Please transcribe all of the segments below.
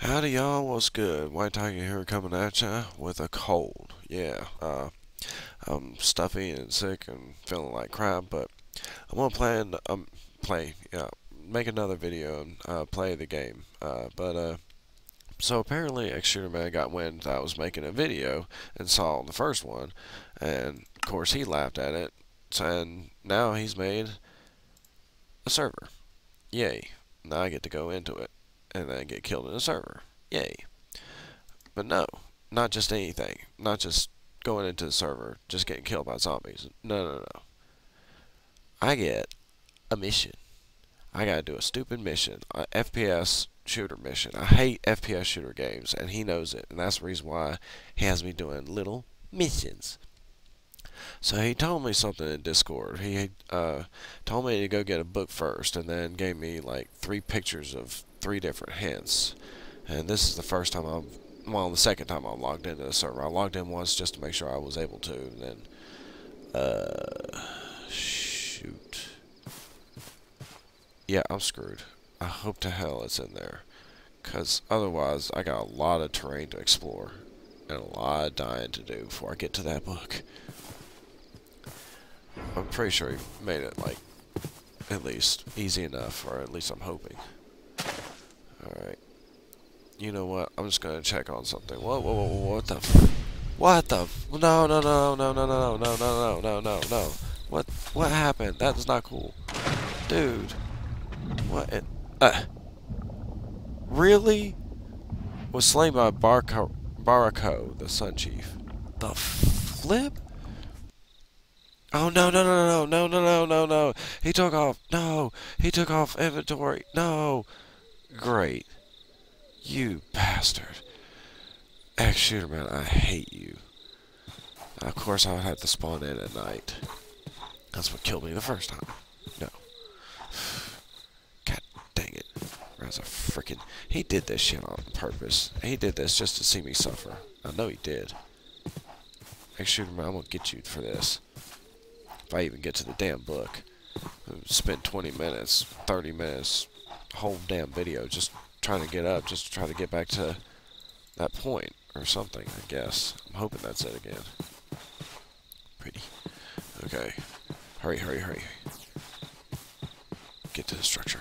Howdy y'all, what's good? White Tyger here coming at ya with a cold. Yeah, uh, I'm stuffy and sick and feeling like crap, but I'm gonna play, and, um, play, yeah, make another video and uh, play the game. Uh, but, uh, so apparently X Shooter Man got wind that I was making a video and saw the first one, and of course he laughed at it, and now he's made a server. Yay. Now I get to go into it and then get killed in a server. Yay. But no, not just anything. Not just going into the server, just getting killed by zombies. No, no, no. I get a mission. I gotta do a stupid mission, a FPS shooter mission. I hate FPS shooter games, and he knows it, and that's the reason why he has me doing little missions. So he told me something in Discord. He uh, told me to go get a book first, and then gave me like three pictures of three different hints. And this is the first time I'm, well, the second time I'm logged into the server. I logged in once just to make sure I was able to, and then, uh, shoot. Yeah, I'm screwed. I hope to hell it's in there. Because otherwise, I got a lot of terrain to explore. And a lot of dying to do before I get to that book. I'm pretty sure he made it, like, at least easy enough, or at least I'm hoping. Alright. You know what? I'm just gonna check on something. Whoa, whoa, whoa, what the What the No, no, no, no, no, no, no, no, no, no, no, no. What, what happened? That is not cool. Dude. What? It, uh. Really? Was slain by Barco, Baraco, the Sun Chief. The flip? Oh no no no no no no no no no! He took off. No, he took off inventory. No, great. You bastard. X shooter man, I hate you. Of course, I would have to spawn in at night. That's what killed me the first time. No. God dang it. That's a freaking. He did this shit on purpose. He did this just to see me suffer. I know he did. X shooter man, I'm gonna get you for this. If I even get to the damn book. Spend 20 minutes, 30 minutes, whole damn video just trying to get up, just to try to get back to that point or something, I guess. I'm hoping that's it again. Pretty. Okay. Hurry, hurry, hurry. Get to the structure.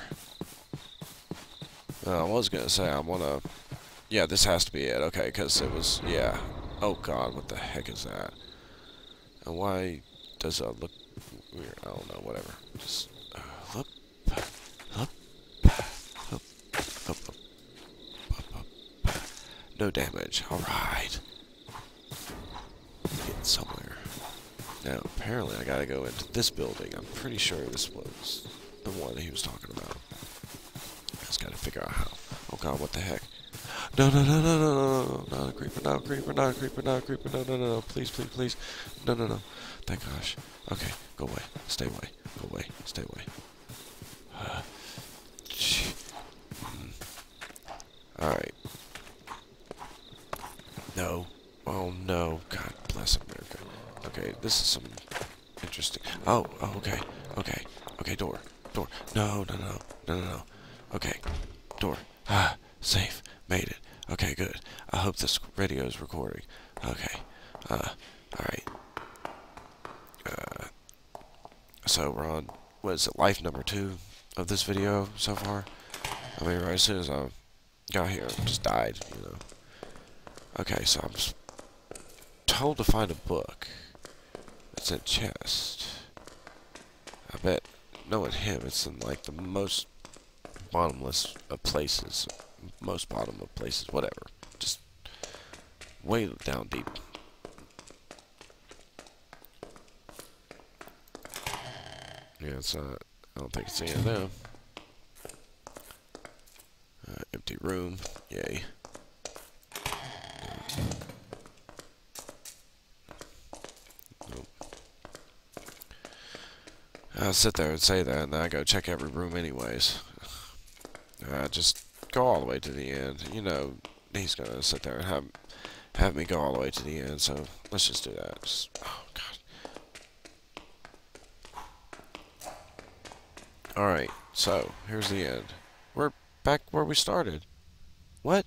Uh, I was gonna say, I wanna... Yeah, this has to be it. Okay, because it was... Yeah. Oh god, what the heck is that? And why does it look weird? I don't know, whatever. Just... Uh, look... Look... Look... Look... No damage. Alright. Get somewhere. Now, apparently I gotta go into this building. I'm pretty sure this was the one he was talking about. I just gotta figure out how. Oh god, what the heck? No, no, no, no, no, no, no, not a creeper, not a creeper, not a creeper, not a creeper, no, no, no, no, please, please, please. No, no, no. Thank gosh. Okay, go away. Stay away. Go away. Stay away. Uh, Alright. No. Oh no. God bless America. Okay, this is some interesting. Oh, oh, okay. Okay. Okay, door. Door. No, no, no. No, no, no. Okay. Door. Ah, safe. Made it. Okay, good. I hope this radio is recording. Okay. Uh, alright. Uh, so we're on, what is it, life number two of this video so far? I mean, right as soon as I got here, I just died, you know. Okay, so I'm told to find a book. It's in chest. I bet, knowing him, it's in like the most bottomless of places. Most bottom of places, whatever. Just way down deep. Yeah, it's not, I don't think it's any of them. Uh, empty room, yay. I sit there and say that, and then I go check every room anyways. I just go all the way to the end. You know, he's gonna sit there and have have me go all the way to the end. So let's just do that. Just, oh god. All right. So here's the end. We're back where we started. What?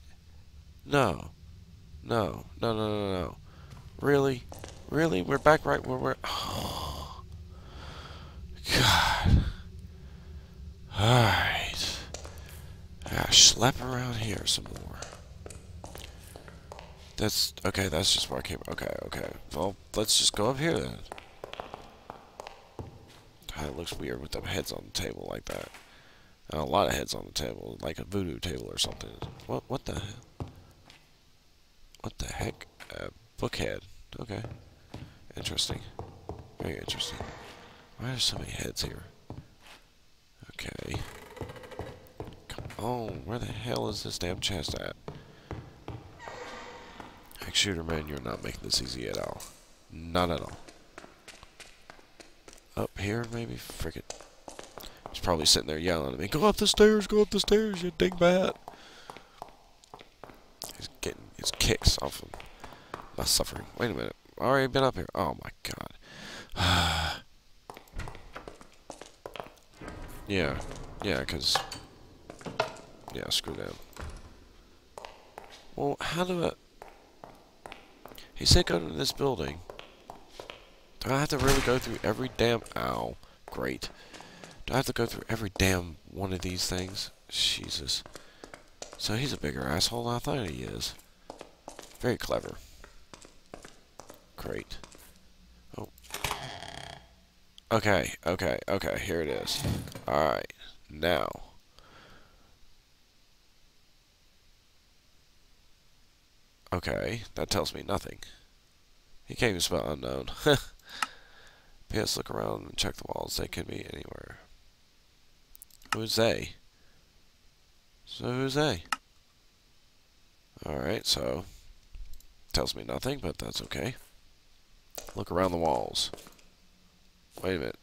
No. No. No, no, no, no. Really? Really? We're back right where we're... Oh. God. Alright. I around here some more. That's... Okay, that's just where I came... Okay, okay. Well, let's just go up here then. God, it looks weird with them heads on the table like that. A lot of heads on the table, like a voodoo table or something. What? What the? What the heck? Bookhead. Okay. Interesting. Very interesting. Why are there so many heads here? Okay. On, where the hell is this damn chest at? Heck, shooter man, you're not making this easy at all. Not at all. Up here, maybe? Frickin'. He's probably sitting there yelling at me, Go up the stairs, go up the stairs, you dingbat. He's getting his kicks off of my suffering. Wait a minute. I already been up here. Oh my god. yeah. Yeah, because... Yeah, screw that. Well, how do I... He said go to this building. Do I have to really go through every damn... Ow. Great. Do I have to go through every damn one of these things? Jesus. So he's a bigger asshole than I thought he is. Very clever. Great. Oh. Okay, okay, okay, here it is. Alright, now. Okay, that tells me nothing. He can't even spell unknown. P.S. Look around and check the walls. They could be anywhere. Who's they? So who's they? Alright, so tells me nothing, but that's okay. Look around the walls. Wait a minute.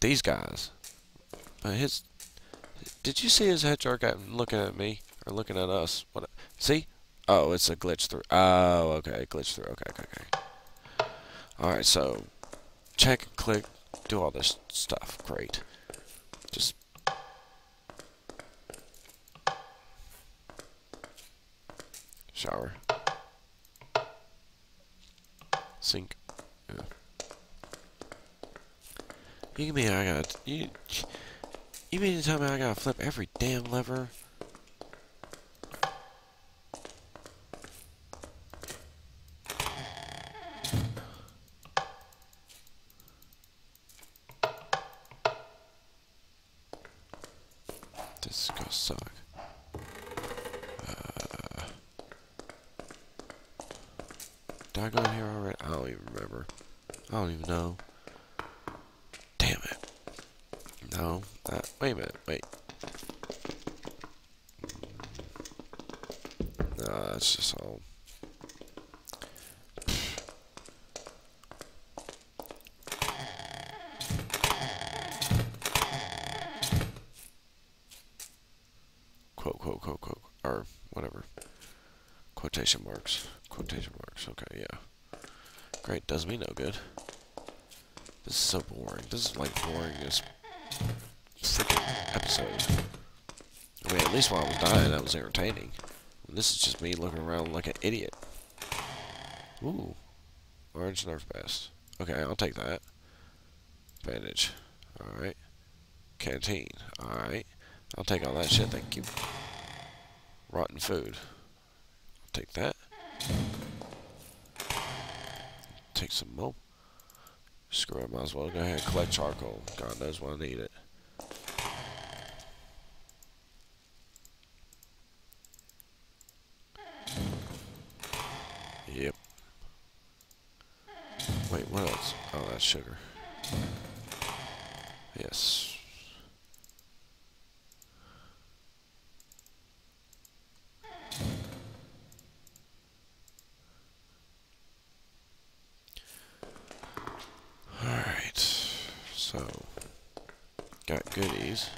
These guys. But his did you see his shark looking at me? Or looking at us? What see? Oh, it's a glitch through. Oh, okay, glitch through. Okay, okay, okay. Alright, so check, click, do all this stuff. Great. Just shower. Sink. Yeah. You mean I got you? You mean to tell me I gotta flip every damn lever? This is gonna suck. Uh, did I go in here already? I don't even remember. I don't even know. Damn it. No. That, wait a minute. Wait. All. quote, quote, quote, quote, or whatever. Quotation marks. Quotation marks. Okay, yeah. Great, does me no good. This is so boring. This is like boring boringest freaking episode. I mean, at least while I was dying, that was entertaining. This is just me looking around like an idiot. Ooh. Orange Nerf Best. Okay, I'll take that. Bandage. Alright. Canteen. Alright. I'll take all that shit, thank you. Rotten food. I'll take that. Take some more. Screw it, might as well go ahead and collect charcoal. God knows when I need it. Wait, what else? Oh, that's sugar. Yes. Alright. So, got goodies.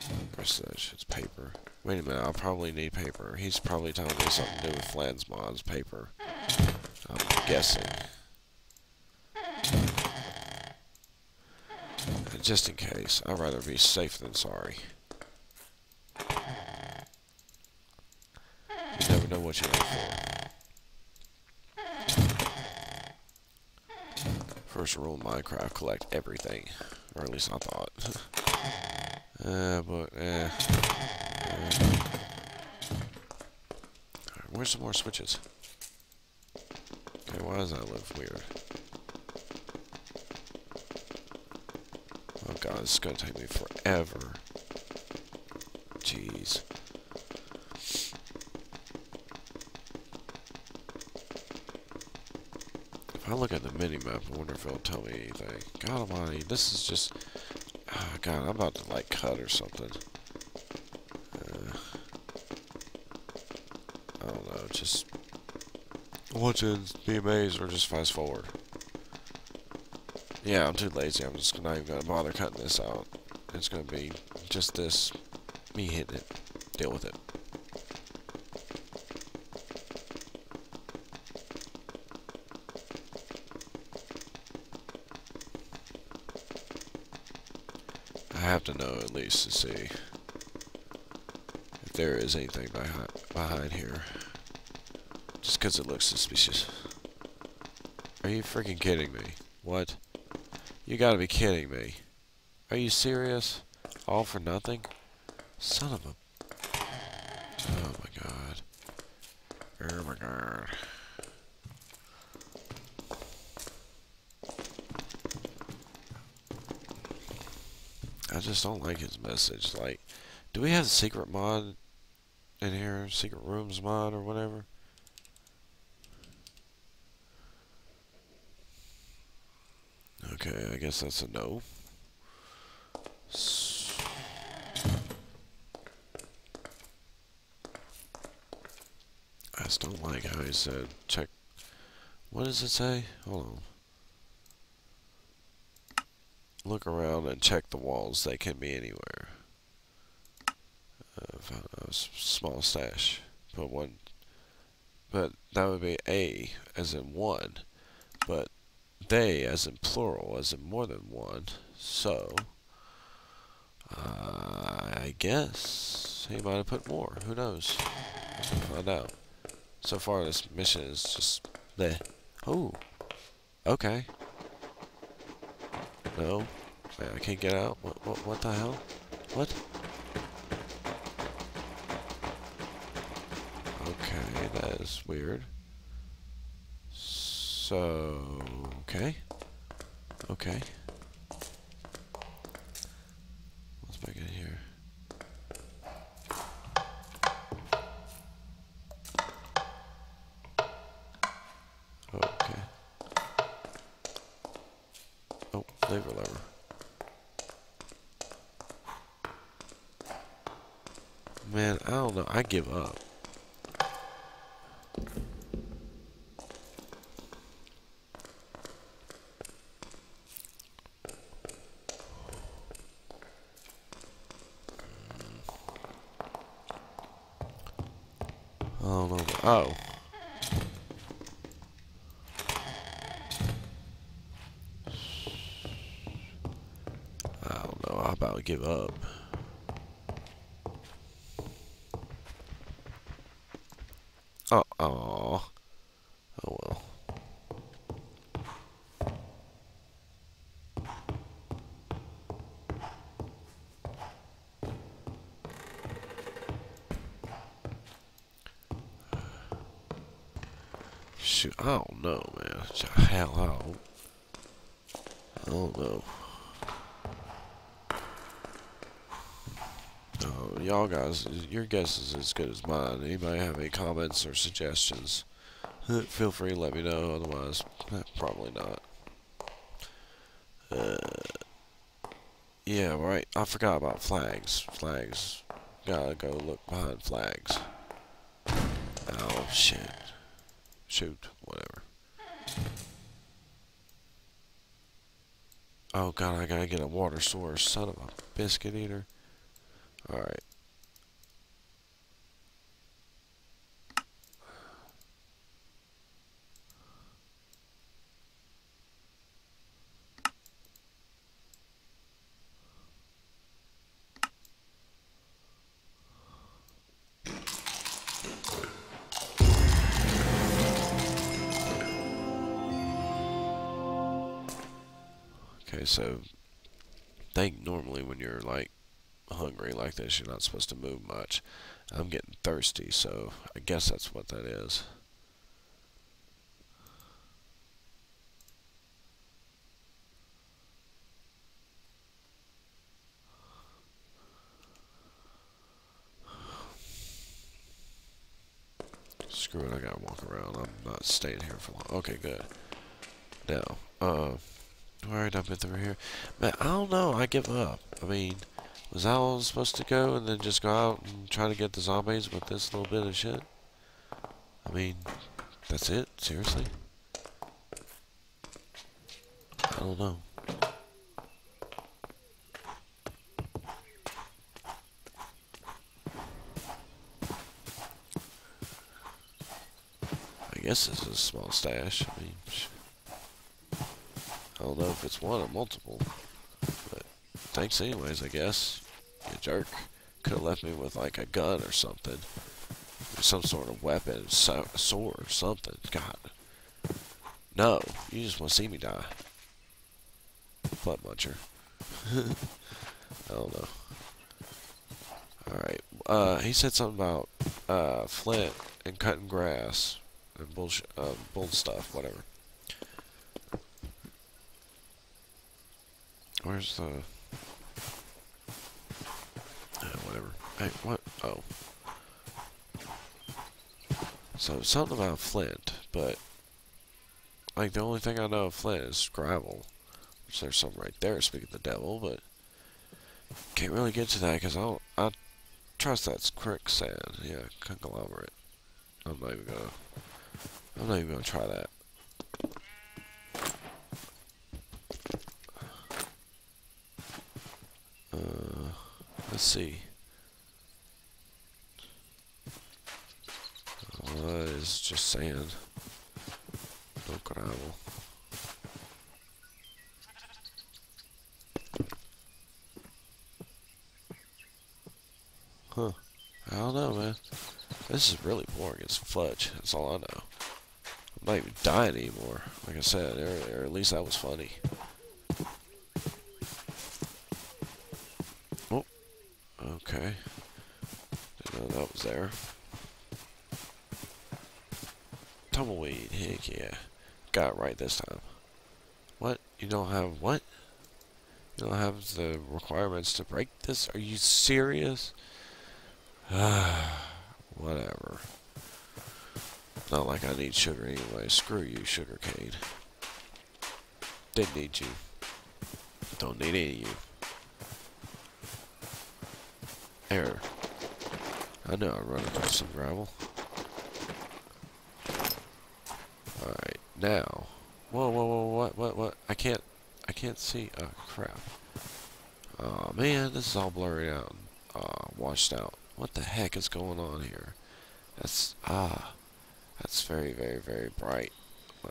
The rest of that shit's paper. Wait a minute, I'll probably need paper. He's probably telling me something to do with Flan's Mod's paper. I'm guessing. Just in case, I'd rather be safe than sorry. You never know what you're for. First rule in Minecraft, collect everything. Or at least I thought. uh, but, eh. Uh, where's some more switches? Okay, why does that look weird? God, this is gonna take me forever. Jeez. If I look at the mini-map, I wonder if it'll tell me anything. God almighty, this is just... Oh god, I'm about to, like, cut or something. Uh, I don't know, just... Watch it, be amazed, or just fast forward. Yeah, I'm too lazy. I'm just not even gonna bother cutting this out. It's gonna be just this, me hitting it. Deal with it. I have to know at least to see if there is anything behind, behind here. Just because it looks suspicious. Are you freaking kidding me? What? You gotta be kidding me. Are you serious? All for nothing? Son of a... Oh my god. Oh my god. I just don't like his message. Like, do we have a secret mod in here? Secret rooms mod or whatever? Okay, I guess that's a no. I just don't like how he said check. What does it say? Hold on. Look around and check the walls. They can be anywhere. Uh, found a small stash. Put one. But that would be A as in one. They as in plural, as in more than one. So, uh, I guess he might have put more. Who knows? We'll find out. So far, this mission is just there. Oh, okay. No, Wait, I can't get out. What? What? What the hell? What? Okay, that is weird. So, okay. Okay. What's back in here? Okay. Oh, lever lever. Man, I don't know. I give up. Oh, no. Oh. I don't know. I'm about to give up. Oh, oh. Oh well. Shoot, I don't know, man. Hell, I don't. I don't know. Uh, y'all guys, your guess is as good as mine. Anybody have any comments or suggestions? Feel free to let me know. Otherwise, probably not. Uh, yeah, right. I forgot about flags. Flags. Gotta go look behind flags. Oh, shit. Shoot. Whatever. Oh, God, I gotta get a water source. Son of a biscuit eater. Alright. So think normally when you're like hungry like this, you're not supposed to move much. I'm getting thirsty, so I guess that's what that is. Screw it, I gotta walk around. I'm not staying here for long. Okay, good. Now, uh, Alright, I've been through here. Man, I don't know. I give up. I mean, was that all I was supposed to go and then just go out and try to get the zombies with this little bit of shit? I mean, that's it? Seriously? I don't know. I guess this is a small stash. I mean, I don't know if it's one or multiple. But thanks anyways, I guess. You jerk. Could have left me with like a gun or something. Some sort of weapon, so sword or something. God. No, you just want to see me die. Butt muncher. I don't know. Alright. Uh, he said something about uh, flint and cutting grass and bullshit, uh, bull stuff, whatever. Where's the... Uh, whatever. Hey, what? Oh. So, something about flint, but... Like, the only thing I know of flint is gravel. Which there's some right there, speaking of the devil, but... Can't really get to that, because I don't... I trust that's quicksand. Yeah, conglomerate. I'm not even gonna... I'm not even gonna try that. Uh, let's see. Uh, well, that is just sand. No gravel. Huh. I don't know, man. This is really boring as fudge. That's all I know. I'm not even dying anymore. Like I said earlier, at least that was funny. Okay. Didn't know that was there. Tumbleweed, heck yeah. Got it right this time. What? You don't have what? You don't have the requirements to break this? Are you serious? Whatever. Not like I need sugar anyway. Screw you, sugar cane. Didn't need you. Don't need any of you. There. I know I'm running across some gravel. Alright, now. Whoa, whoa, whoa, what, what, what? I can't, I can't see. Oh, crap. Oh, man, this is all blurry out uh, washed out. What the heck is going on here? That's, ah, that's very, very, very bright.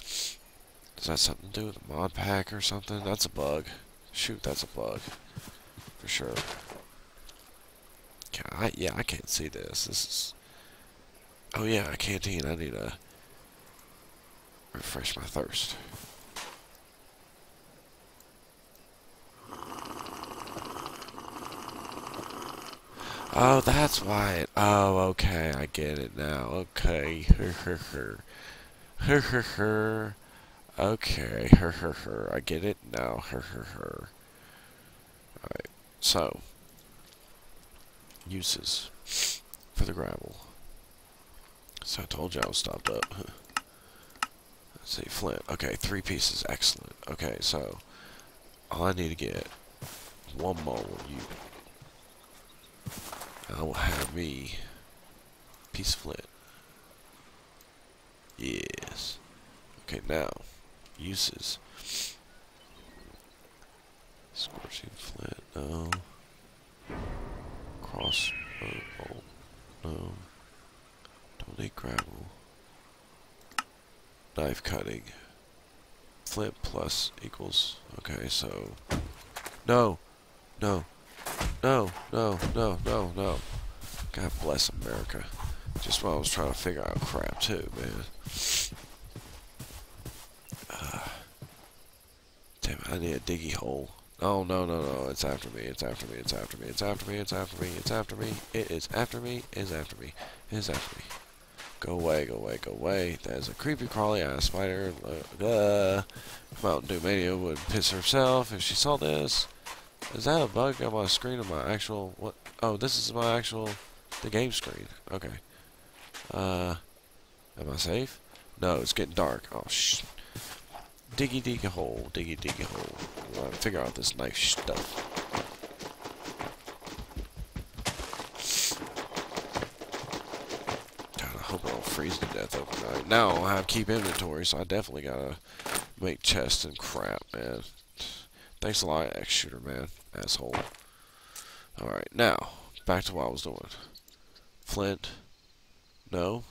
Does that something to do with the mod pack or something? That's a bug. Shoot, that's a bug. For sure. I, yeah, I can't see this. This is... Oh yeah, a canteen. I need to refresh my thirst. Oh, that's why it... Oh, okay, I get it now. Okay, her, her, her. Her, her, her. Okay, her, her, her. I get it now. Her, her, her. Alright, so uses for the gravel. So I told you I was stopped up. Let's see, flint. Okay, three pieces. Excellent. Okay, so all I need to get one more of you. I will have me piece of flint. Yes. Okay, now uses. Scorching flint. No crossbow bolt. No. Don't need gravel. Knife cutting. Flint plus equals. Okay, so. No! No! No! No! No! No! No! God bless America. Just while I was trying to figure out crap too, man. Uh, Damn I need a diggy hole. Oh, no, no, no. It's after me. It's after me. It's after me. It's after me. It's after me. It's after me. It is after me. It's after me. It's after me. Go away, go away, go away. There's a creepy crawly ass spider. Uh, Mountain Dew Mania would piss herself if she saw this. Is that a bug on my screen of my actual... What? Oh, this is my actual... The game screen. Okay. Uh... Am I safe? No, it's getting dark. Oh, sh... Diggy diggy hole, diggy diggy hole. Figure out this knife stuff. God, I hope I don't freeze to death overnight. Now I have keep inventory, so I definitely gotta make chests and crap, man. Thanks a lot, X shooter, man. Asshole. Alright, now, back to what I was doing. Flint. No.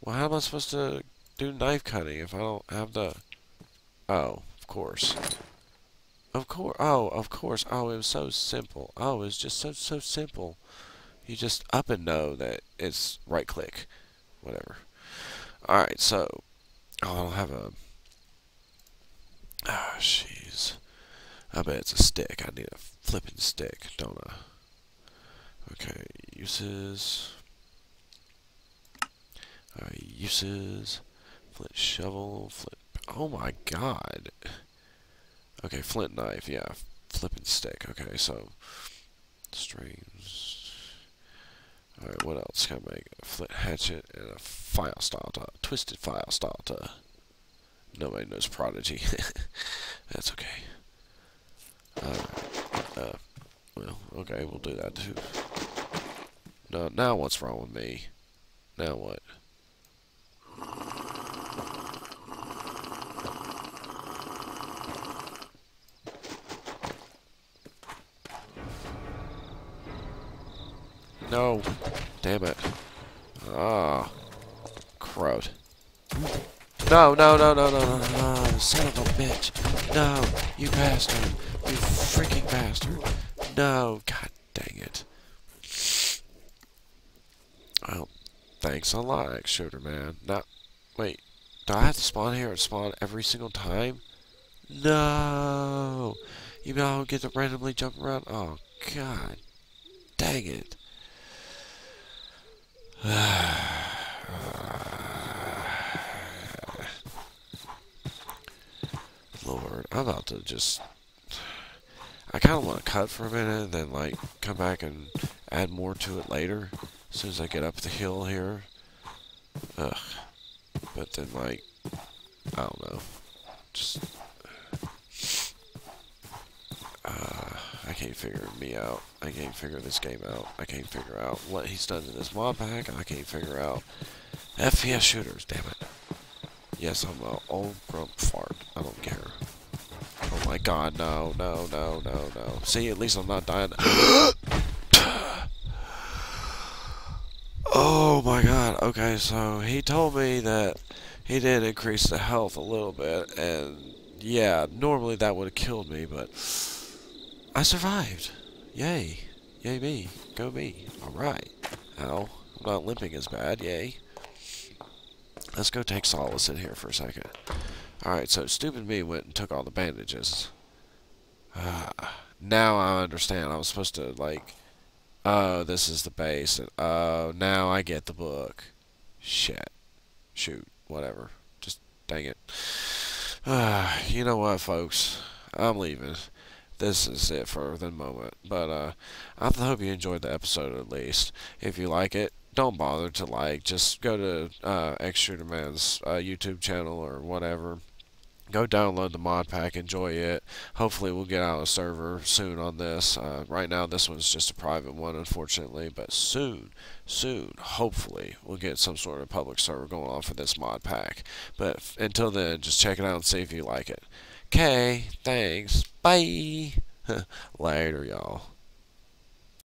Well, how am I supposed to do knife cutting if I don't have the... Oh, of course. Of course. Oh, of course. Oh, it was so simple. Oh, it was just so, so simple. You just up and know that it's right click. Whatever. Alright, so. Oh, I don't have a. Ah, oh, jeez. I bet it's a stick. I need a flipping stick, don't I? Okay, uses. Alright, uses. Flint shovel, flint Oh my god. Okay, flint knife, yeah. Flipping stick. Okay, so strings. Alright, what else can I make? A flint hatchet and a fire starter. Twisted fire starter. Nobody knows Prodigy. That's okay. Alright. Uh, well, okay, we'll do that too. No, now what's wrong with me? Now what? No. Damn it. Ah. Crowd. No, no, no, no, no, no, no, son of a bitch. No, you bastard. You freaking bastard. No, god dang it. Well, thanks a lot, shooter man. Now, wait, do I have to spawn here and spawn every single time? No! You don't get to randomly jump around? Oh, god. Dang it. Lord, I'm about to just... I kind of want to cut for a minute and then, like, come back and add more to it later. As soon as I get up the hill here. Ugh. But then, like, I don't know. Just... Uh, can't figure me out. I can't figure this game out. I can't figure out what he's done in this mod pack. I can't figure out FPS shooters, damn it. Yes, I'm an old grump fart. I don't care. Oh my god, no, no, no, no, no. See, at least I'm not dying. oh my god, okay, so he told me that he did increase the health a little bit, and yeah, normally that would have killed me, but I survived. Yay. Yay me. Go me. Alright. Ow. I'm not limping as bad. Yay. Let's go take solace in here for a second. Alright, so stupid me went and took all the bandages. Uh, now I understand. I was supposed to, like... Oh, this is the base. Oh, now I get the book. Shit. Shoot. Whatever. Just dang it. Uh, you know what, folks? I'm leaving this is it for the moment. But uh, I hope you enjoyed the episode at least. If you like it, don't bother to like. Just go to uh, X Shooter Man's uh, YouTube channel or whatever. Go download the mod pack, enjoy it. Hopefully, we'll get out a server soon on this. Uh, right now, this one's just a private one, unfortunately, but soon, soon, hopefully, we'll get some sort of public server going on for this mod pack. But until then, just check it out and see if you like it. Okay, thanks. Bye. Later, y'all.